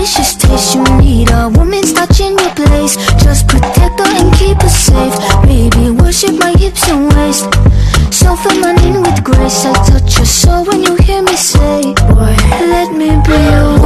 delicious taste You need a woman's touch in your place. Just protect her and keep her safe. Baby, worship my hips and waist. So feminine with grace. I touch your soul when you hear me say Boy, let me be your